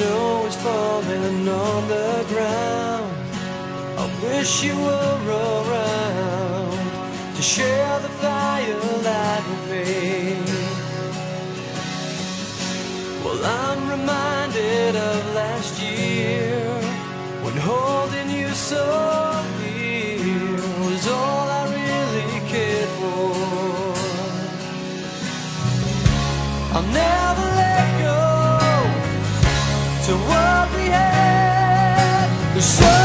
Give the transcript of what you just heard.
snow is falling on the ground. I wish you were around to share the firelight with me. Well, I'm bit of last year when holding you so near was all I really cared for. I'll never let go to what we had. There's so